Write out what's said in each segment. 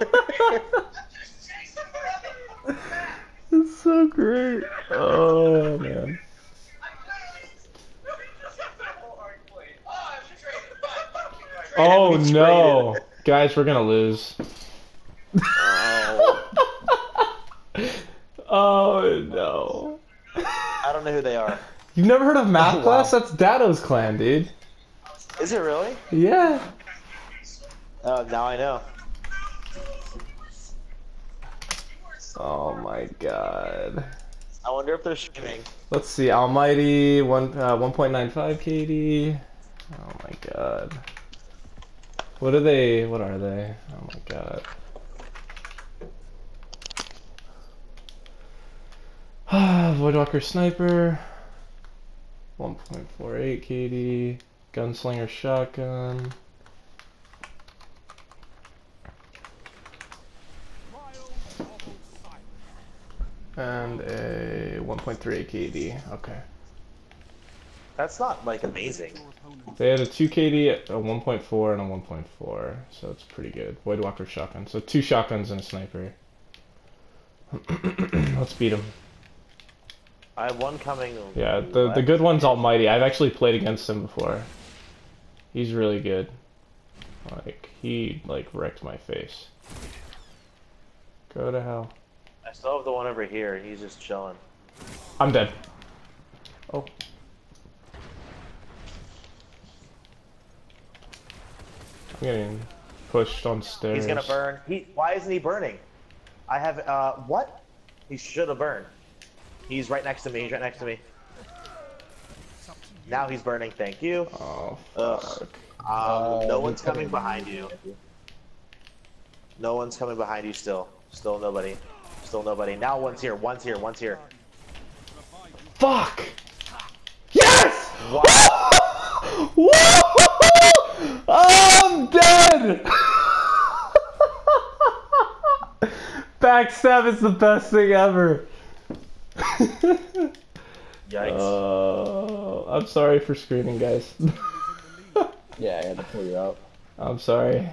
it's so great. Oh man. Oh no, guys, we're gonna lose. Oh, Oh no. I don't know who they are. You've never heard of math Oh, wow. class? That's Dado's clan, dude. Is it really? Yeah. Oh, now I know. Oh my god. I wonder if they're streaming. Let's see, Almighty, one uh, 1.95 KD. Oh my god. What are they? What are they? Oh my god. Voidwalker Sniper. 1.48 KD. Gunslinger Shotgun. And a 1.38 KD. Okay. That's not like amazing. They had a 2 KD, a 1.4, and a 1.4, so it's pretty good. Voidwalker shotgun. So two shotguns and a sniper. Let's beat him. I have one coming. Yeah, the the good one's Almighty. I've actually played against him before. He's really good. Like he like wrecked my face. Go to hell. I still have the one over here. He's just chilling. I'm dead. Oh. I'm getting pushed on stairs. He's gonna burn. He. Why isn't he burning? I have. Uh, what? He should have burned. He's right next to me. He's right next to me. Now he's burning. Thank you. Oh Ugh. fuck. Um, Uh, no he's one's coming coming behind you. No one's coming behind you still. Still nobody. Still nobody. Now one's here. One's here. One's here. Fuck! Yes! Wow. Woo! I'm dead! Backstab is the best thing ever. Yikes. Oh, I'm sorry for screaming, guys. Yeah, I had to pull you out. I'm sorry.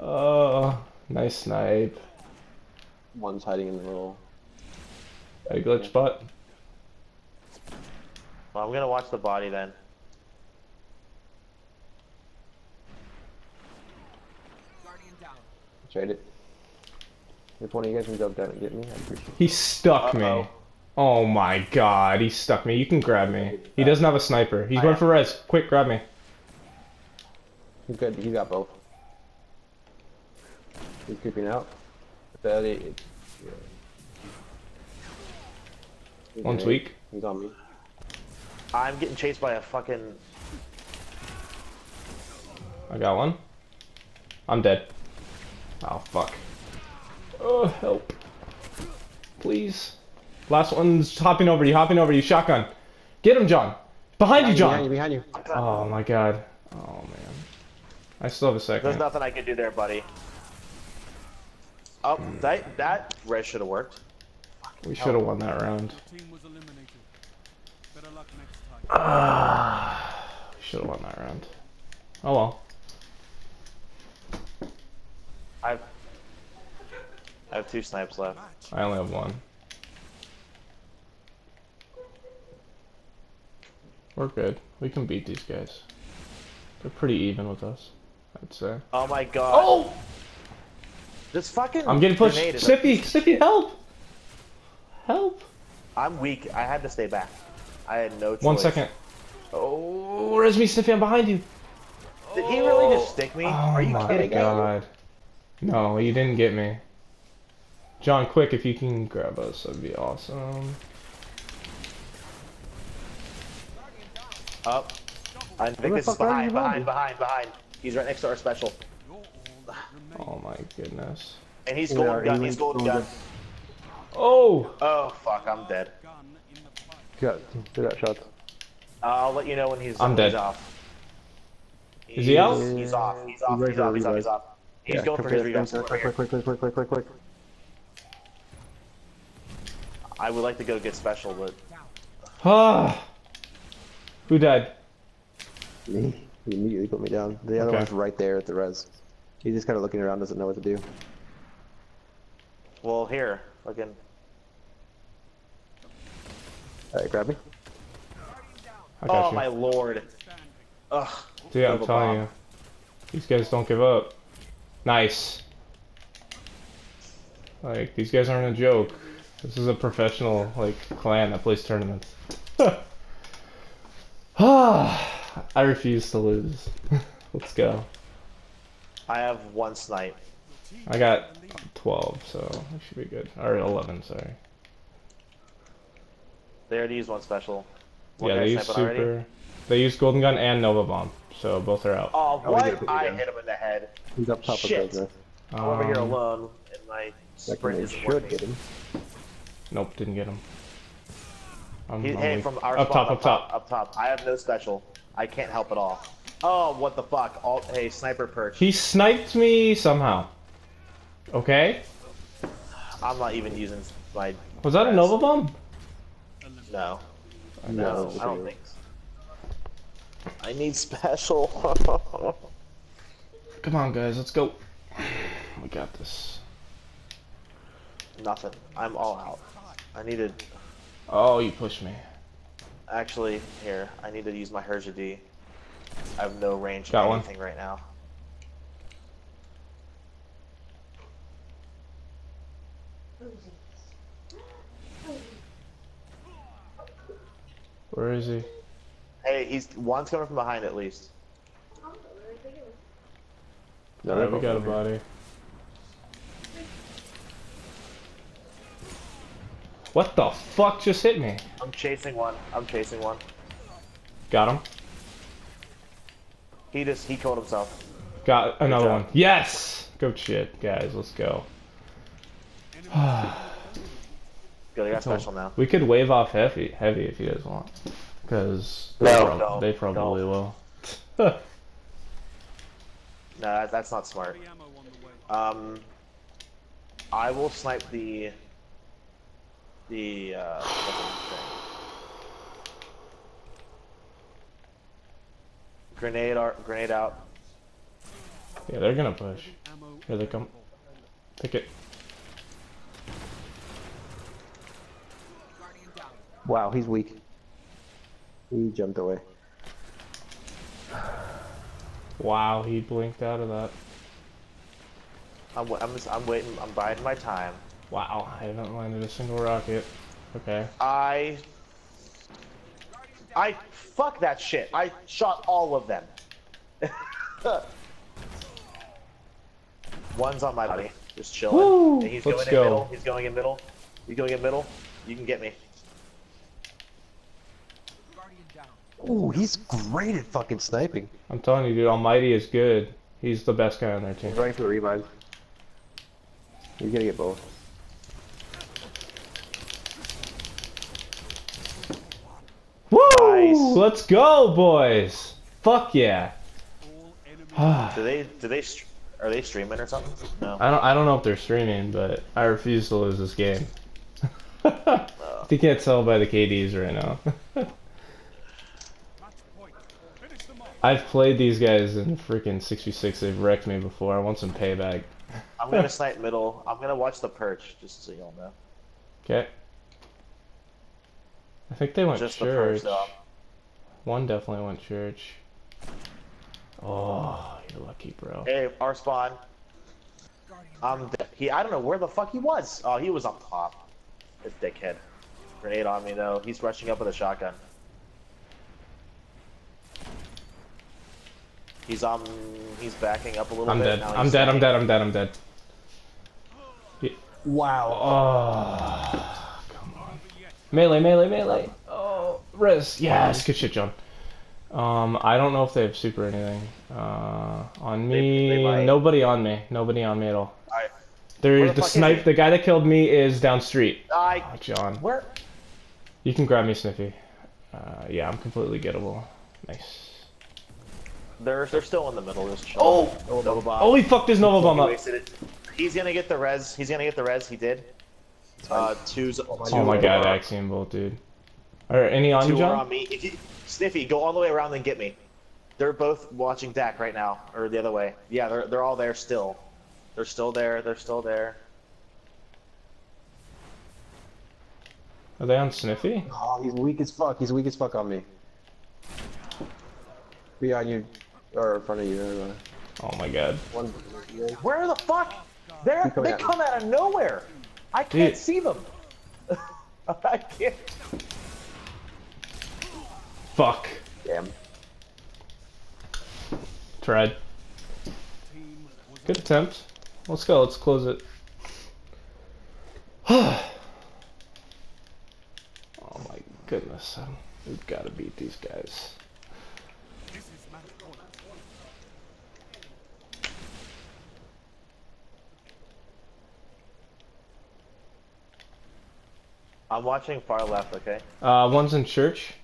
Oh, nice snipe. One's hiding in the little. A glitch bot. well, I'm gonna watch the body then. Trade it. If one of you guys can jump down and get me, I appreciate it. He stuck me. Uh-oh. Oh my god, he stuck me. You can grab me. He doesn't have a sniper. He's going for res. Quick, grab me. He's good. He got both. He's creeping out. The other, it, yeah. He's One's in weak. He's on me. I'm getting chased by a fucking. I got one. I'm dead. Oh, fuck. Oh, help. Please. Last one's hopping over you, hopping over you. Shotgun. Get him, John. Behind you, John! Behind you, John. behind you. Oh my god. Oh man. I still have a second. There's nothing I can do there, buddy. Oh, that that res should have worked. We should have won that round. Team was eliminated. Better luck next time. Ah, we should have won that round. Oh well. I've I have two snipes left. I only have one. We're good. We can beat these guys. They're pretty even with us, I'd say. Oh my god. Oh! This fucking I'm getting pushed. grenade is- Sippy! Sippy, help! Help! I'm weak. I had to stay back. I had no choice. One second. Oh, where's me, Sippy? I'm behind you. Did he really just oh stick me? Oh Are you my kidding me? god. No, you didn't get me. John, quick, if you can grab us, that'd be awesome. Up. I think this is fuck behind, behind, behind, behind. He's right next to our special. Oh my goodness. And he's Yeah, golden gun, he's golden golden. gun. Oh! Oh, fuck, I'm dead. Gun in the fight. Got two got shots. Uh, I'll let you know when he's, I'm dead. he's off. Is he out? He's off, he's off, He's he's off, he's off, he's off. He's Yeah, going for his here, rebounds. come here, Quick, quick, quick, quick, quick, quick, quick, quick. I would like to go get special, but Ah! Who died? Me. He immediately put me down. The other Okay. one's right there at the res. He's just kind of looking around, doesn't know what to do. Well, here, looking. Alright, grab me. Oh you. my lord. Ugh. Dude, I'm telling you. These guys don't give up. Nice. Like, these guys aren't a joke. This is a professional, like, clan that plays tournaments. Ah, I refuse to lose. Let's go. I have one snipe. I got 12, so I should be good. Or 11, sorry. They already used one special. One yeah, they use sniping already? super. They use Golden Gun and Nova Bomb, so both are out. Oh, Oh, what? did I hit him in the head. He's up top Shit. of Desmond. I'm over here Um, alone, and my sprint isn't should get him. Nope, didn't get him. I'm, He, I'm hey, from our up spawn, top, up top. up top. I have no special. I can't help at all. Oh, what the fuck? All, hey, sniper perch. He sniped me somehow. Okay? I'm not even using my. Was that a Yes. Nova Bomb? No, No, no, I don't think. so. I need special. Come on, guys, let's go. We got this. Nothing. I'm all out. I needed. Oh, you pushed me. Actually, here. I need to use my Herja D. I have no range Got of one. anything right now. Where is he? Hey, he's one's coming from behind at least. No, Alright, we they're got a both over here. body. What the fuck just hit me? I'm chasing one. I'm chasing one. Got him. He just he killed himself. Got another one. Yes! Good shit, guys. Let's go. Good, I got special now. We could wave off heavy, heavy if you guys want, because No, they, prob- don't, they probably don't. will. No, that, that's not smart. Heavy ammo on the way. Um, I will snipe the the uh, what's the thing? Grenade, ar- grenade out. yeah, they're gonna push. Here they come. Pick it. Wow, he's weak. He jumped away. Wow, he blinked out of that. I'm, I'm, just, I'm waiting. I'm biding my time. Wow, I haven't landed a single rocket. Okay. I I fuck that shit. I shot all of them. One's on my body, just chilling. Woo! And he's Let's going go. in middle. He's going in middle. He's going in middle. You can get me. Ooh, he's great at fucking sniping. I'm telling you, dude, Almighty is good. He's the best guy on their team. He's running for the revive. He's gonna get both. Woo! Nice. Let's go, boys! Fuck yeah! all enemy I Do they? Do they? Are they streaming or something? No. I don't, I don't know if they're streaming, but I refuse to lose this game. Oh. you can't tell by the KDs right now. match point. Finish them off. I've played these guys in freaking 66. They've wrecked me before. I want some payback. I'm gonna snipe middle. I'm gonna watch the perch, just so y'all know. Okay. I think they went Just the perch, church. One definitely went church. Oh, you're lucky, bro. Hey, our spawn. Um, he. I don't know where the fuck he was. Oh, he was up top. This dickhead. Grenade on me though. He's rushing up with a shotgun. He's um. He's backing up a little bit. I'm bit. dead. I'm dead. I'm dead. I'm dead. I'm dead. Wow. Oh, come on. Melee, melee, melee. Oh, res. Yes, good shit, John. Um, I don't know if they have super anything. Uh, on me, they might. nobody on me. Nobody on me at all. I. There, the, the snipe. The guy that killed me is down street. I. Oh, John, Where? you can grab me, Sniffy. Uh, yeah, I'm completely gettable. Nice. They're they're still in the middle. Just chilling. Oh! Nova bomb. Oh, he fucked his Nova bomb He up. He's gonna get the res. He's gonna get the res. He did. Uh, two's. Oh my god, Axion Bolt, dude. Alright, any on you, Two are John? on me. If you, Sniffy, go all the way around and get me. They're both watching Dak right now, or the other way. Yeah, they're they're all there still. They're still there. They're still there. Are they on Sniffy? Oh, he's weak as fuck. He's weak as fuck on me. Be on you, or in front of you. Anyway. Oh my god. One. Where the fuck? They're, they at me. come out of nowhere. I can't Dude. see them. I can't. Fuck. Damn. Tried. Good attempt. Let's go. Let's close it. oh my goodness. We've got to beat these guys. This is match point. I'm watching far left. Okay. Uh, one's in church.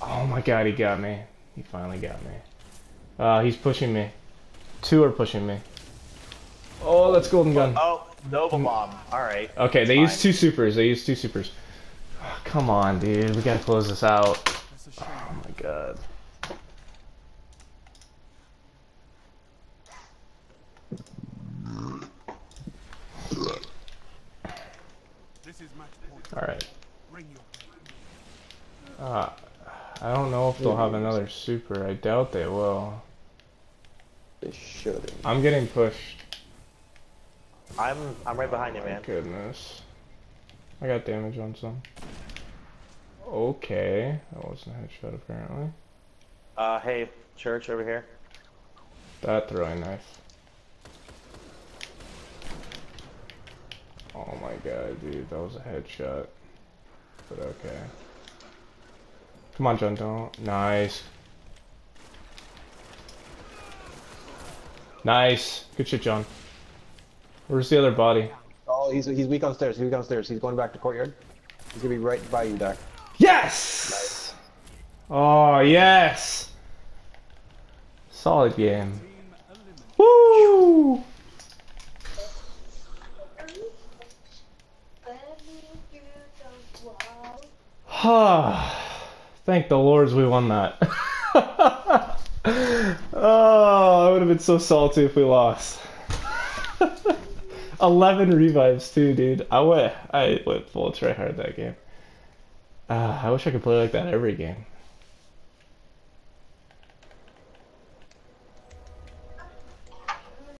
Oh my god, he got me. He finally got me. Uh, he's pushing me. Two are pushing me. Oh, that's golden gun. Oh, Nova Bomb. All right. Okay, they fine. used two supers. They used two supers. Oh, come on, dude. We gotta close this out. That's a shame. Oh my god. This is match point. Alright. Bring Uh, I don't know if they'll have another super. I doubt they will. They should. I'm getting pushed. I'm I'm right behind you, man. goodness. I got damage on some. Okay. That wasn't a headshot apparently. Uh, hey, church over here. That throwing knife. Oh my god, dude, that was a headshot. But okay. Come on, John, don't. Nice. Nice. Good shit, John. Where's the other body? Oh, he's he's weak on stairs. He's weak on stairs. He's going back to courtyard. He's gonna be right by you, Doc. Yes! Oh, yes! Solid game. team eliminated. Woo! Thank the lords we won that. oh, I would have been so salty if we lost. 11 revives too, dude. I went I went full try hard that game. Uh, I wish I could play like that every game.